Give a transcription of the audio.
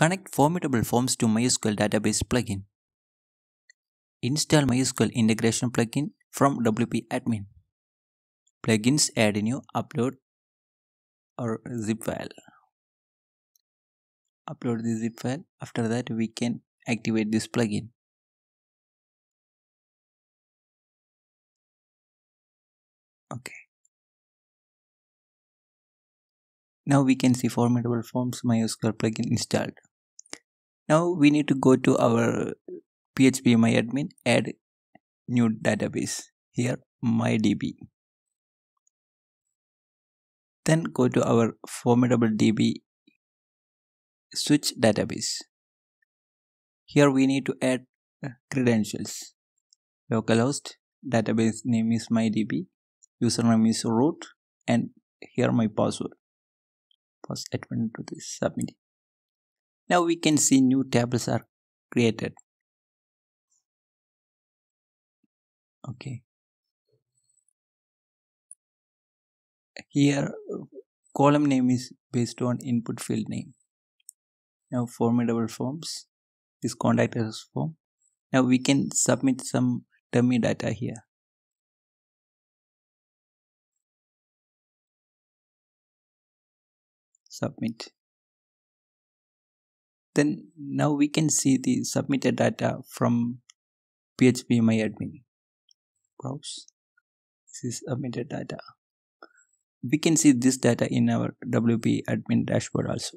Connect Formidable Forms to MySQL database plugin. Install MySQL integration plugin from WP admin. Plugins add new upload or zip file. Upload the zip file. After that, we can activate this plugin. Okay. Now we can see Formidable Forms MySQL plugin installed. Now we need to go to our PHP MyAdmin, add new database. Here MyDB. Then go to our Formidable DB switch database. Here we need to add uh, credentials. Localhost, database name is MyDB, username is root, and here my password. Pass admin to this submit. Now we can see new tables are created. Okay. Here column name is based on input field name. Now formidable forms this contact us form. Now we can submit some dummy data here. Submit. Then now we can see the submitted data from PHP MyAdmin. Browse. This is submitted data. We can see this data in our WP admin dashboard also.